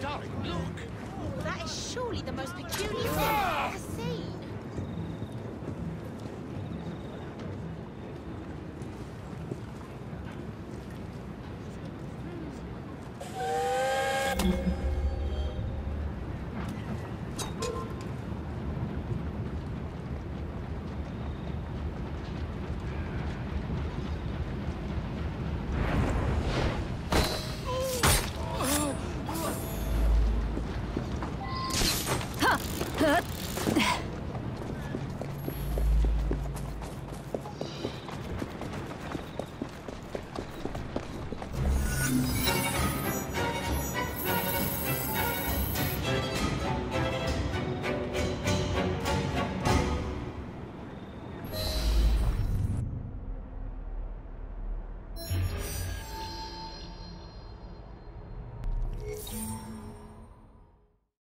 Darling, look! That is surely the most peculiar... Huh? うん。